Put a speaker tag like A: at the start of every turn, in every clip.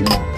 A: Marvelous.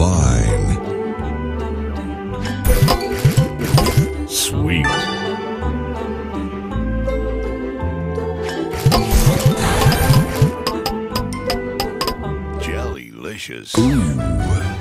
A: Divine,
B: Sweet. Jellylicious.
A: ooh,